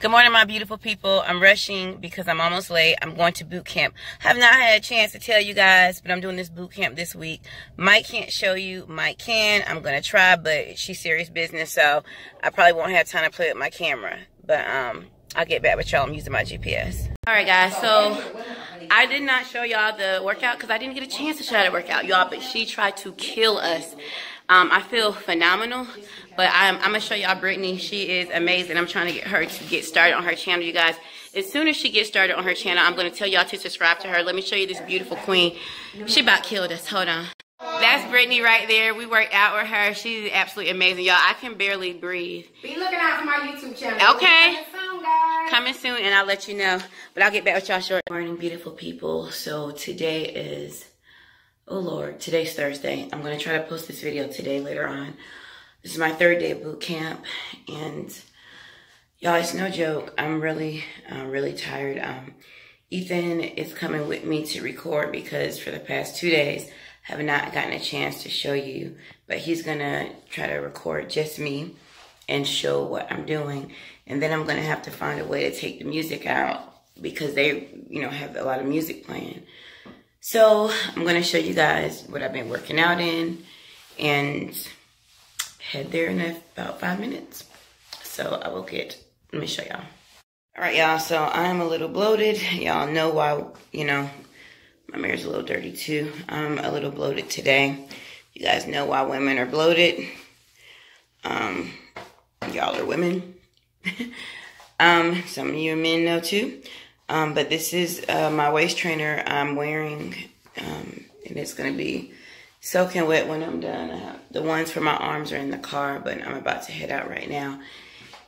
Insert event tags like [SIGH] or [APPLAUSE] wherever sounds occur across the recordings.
Good morning, my beautiful people. I'm rushing because I'm almost late. I'm going to boot camp. Have not had a chance to tell you guys, but I'm doing this boot camp this week. Mike can't show you. Mike can. I'm going to try, but she's serious business, so I probably won't have time to play with my camera. But um, I'll get back with y'all. I'm using my GPS. All right, guys. So I did not show y'all the workout because I didn't get a chance to show the workout, y'all. But she tried to kill us. Um, I feel phenomenal, but I'm, I'm gonna show y'all Brittany. She is amazing. I'm trying to get her to get started on her channel, you guys. As soon as she gets started on her channel, I'm gonna tell y'all to subscribe to her. Let me show you this beautiful queen. She about killed us. Hold on. That's Brittany right there. We worked out with her. She's absolutely amazing, y'all. I can barely breathe. Be looking out for my YouTube channel. Okay. Coming soon, guys. Coming soon, and I'll let you know. But I'll get back with y'all short. Morning, beautiful people. So today is Oh Lord, today's Thursday. I'm gonna try to post this video today later on. This is my third day of boot camp and y'all, it's no joke. I'm really, uh, really tired. Um, Ethan is coming with me to record because for the past two days, I have not gotten a chance to show you, but he's gonna try to record just me and show what I'm doing. And then I'm gonna have to find a way to take the music out because they, you know, have a lot of music playing. So I'm going to show you guys what I've been working out in and head there in about five minutes. So I will get, let me show y'all. All right, y'all. So I'm a little bloated. Y'all know why, you know, my mirror's a little dirty too. I'm a little bloated today. You guys know why women are bloated. Um, y'all are women. [LAUGHS] um, some of you men know too. Um, but this is uh, my waist trainer I'm wearing, um, and it's going to be soaking wet when I'm done. The ones for my arms are in the car, but I'm about to head out right now.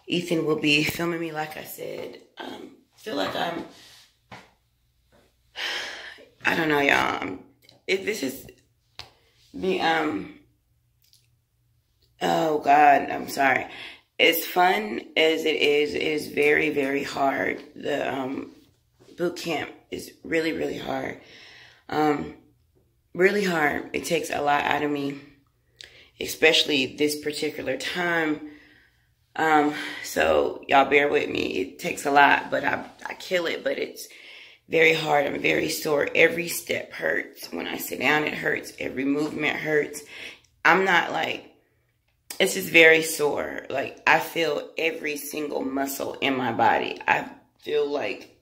Ethan will be filming me, like I said. Um, feel like I'm, I don't know, y'all. Um, this is the, um, oh God, I'm sorry. As fun as it is, it is very, very hard. The, um, boot camp is really, really hard. Um, really hard. It takes a lot out of me, especially this particular time. Um, so y'all bear with me. It takes a lot, but I, I kill it, but it's very hard. I'm very sore. Every step hurts. When I sit down, it hurts. Every movement hurts. I'm not like, it's just very sore. Like I feel every single muscle in my body. I feel like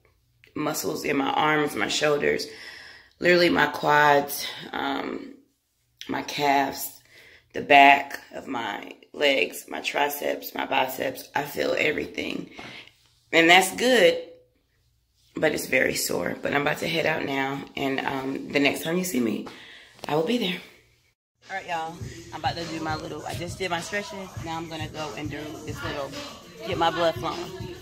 muscles in my arms, my shoulders, literally my quads, um, my calves, the back of my legs, my triceps, my biceps. I feel everything. And that's good, but it's very sore. But I'm about to head out now. And um, the next time you see me, I will be there. All right, y'all. I'm about to do my little, I just did my stretching. Now I'm going to go and do this little, get my blood flowing.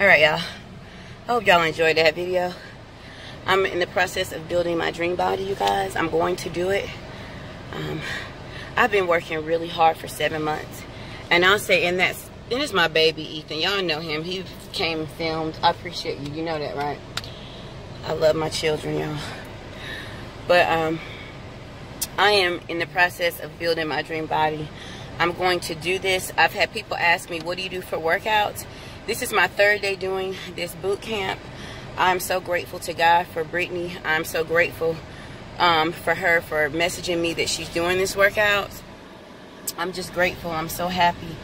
All right, y'all. I hope y'all enjoyed that video. I'm in the process of building my dream body, you guys. I'm going to do it. Um, I've been working really hard for seven months. And I'll say, and that's, and it's my baby, Ethan. Y'all know him. He came and filmed. I appreciate you. You know that, right? I love my children, y'all. But um, I am in the process of building my dream body. I'm going to do this. I've had people ask me, what do you do for workouts? This is my third day doing this boot camp. I'm so grateful to God for Brittany. I'm so grateful um, for her for messaging me that she's doing this workout. I'm just grateful. I'm so happy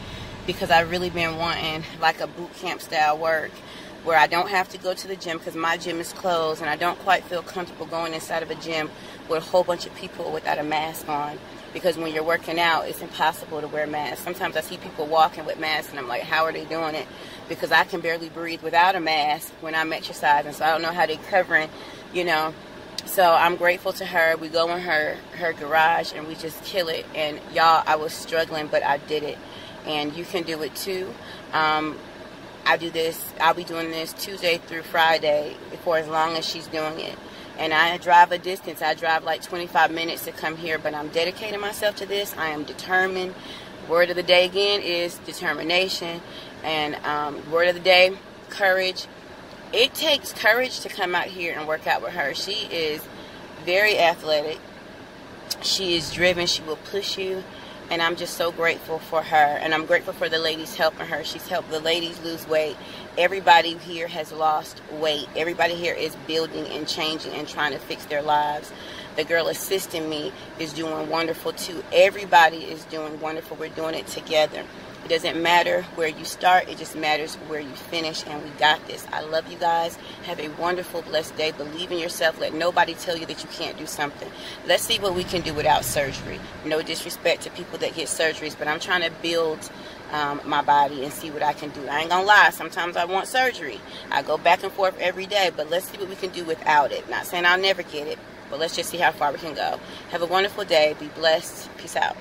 because I've really been wanting like a boot camp style work where I don't have to go to the gym because my gym is closed and I don't quite feel comfortable going inside of a gym with a whole bunch of people without a mask on because when you're working out it's impossible to wear masks. Sometimes I see people walking with masks and I'm like how are they doing it because I can barely breathe without a mask when I'm exercising so I don't know how they're covering you know so I'm grateful to her. We go in her her garage and we just kill it. And y'all, I was struggling, but I did it. And you can do it too. Um, I do this. I'll be doing this Tuesday through Friday for as long as she's doing it. And I drive a distance. I drive like 25 minutes to come here, but I'm dedicating myself to this. I am determined. Word of the day again is determination. And um, word of the day, courage it takes courage to come out here and work out with her. She is very athletic. She is driven. She will push you. And I'm just so grateful for her. And I'm grateful for the ladies helping her. She's helped the ladies lose weight. Everybody here has lost weight. Everybody here is building and changing and trying to fix their lives. The girl assisting me is doing wonderful too. Everybody is doing wonderful. We're doing it together. It doesn't matter where you start, it just matters where you finish, and we got this. I love you guys. Have a wonderful, blessed day. Believe in yourself. Let nobody tell you that you can't do something. Let's see what we can do without surgery. No disrespect to people that get surgeries, but I'm trying to build um, my body and see what I can do. I ain't gonna lie, sometimes I want surgery. I go back and forth every day, but let's see what we can do without it. Not saying I'll never get it, but let's just see how far we can go. Have a wonderful day. Be blessed. Peace out.